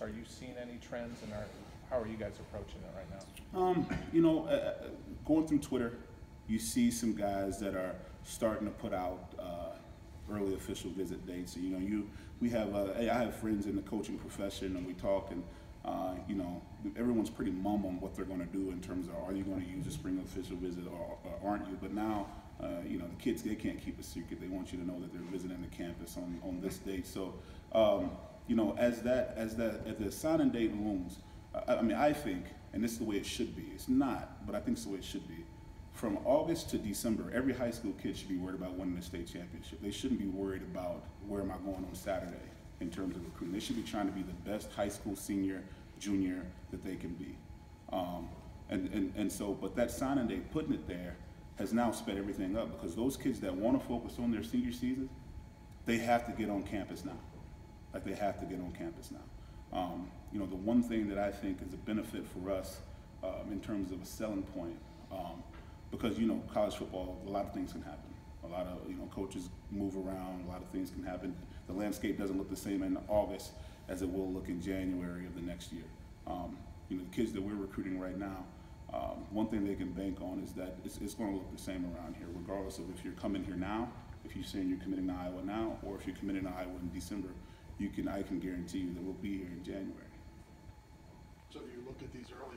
Are you seeing any trends and are, how are you guys approaching it right now? Um, you know, uh, uh, going through Twitter, you see some guys that are starting to put out uh, early official visit dates. You know, you we have uh, I have friends in the coaching profession, and we talk, and uh, you know, everyone's pretty mum on what they're going to do in terms of are you going to use a spring official visit or, or aren't you? But now, uh, you know, the kids they can't keep a secret. They want you to know that they're visiting the campus on on this date. So, um, you know, as that as that as the signing date looms, I, I mean, I think, and this is the way it should be. It's not, but I think it's the way it should be. From August to December, every high school kid should be worried about winning the state championship. They shouldn't be worried about where am I going on Saturday in terms of recruiting. They should be trying to be the best high school senior, junior that they can be. Um, and, and, and so, but that signing day, putting it there, has now sped everything up because those kids that want to focus on their senior season, they have to get on campus now. Like they have to get on campus now. Um, you know, the one thing that I think is a benefit for us um, in terms of a selling point, um, because you know, college football, a lot of things can happen. A lot of you know, coaches move around. A lot of things can happen. The landscape doesn't look the same in August as it will look in January of the next year. Um, you know, the kids that we're recruiting right now, um, one thing they can bank on is that it's, it's going to look the same around here, regardless of if you're coming here now, if you're saying you're committing to Iowa now, or if you're committing to Iowa in December. You can, I can guarantee you that we'll be here in January. So you look at these early